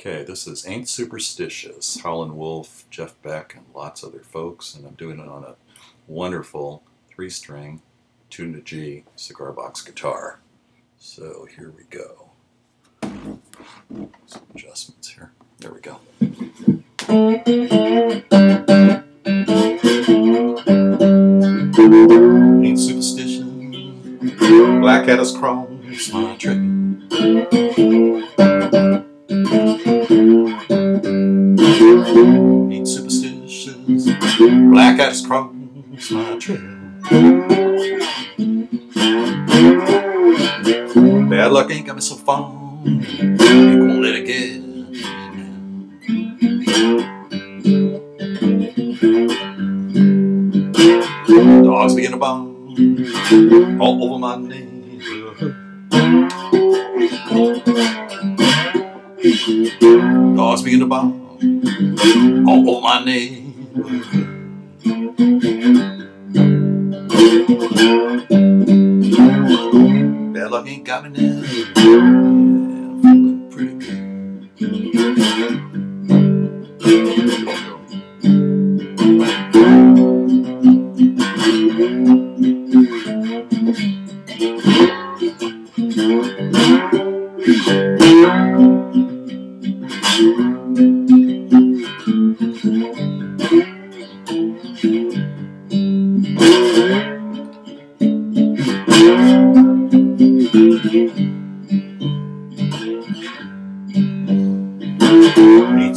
Okay, this is Ain't Superstitious, Howlin' Wolf, Jeff Beck, and lots of other folks, and I'm doing it on a wonderful three-string, tuned to G cigar box guitar. So here we go. Some adjustments here. There we go. Ain't superstition, black at us cross my trail. Black eyes cross my trail. Bad luck ain't got me so far, ain't gonna let it get Dogs begin to bark all over my neighborhood. Dogs begin to bark all over my neighborhood. Luck ain't got me now. Yeah, I'm feeling pretty Ain't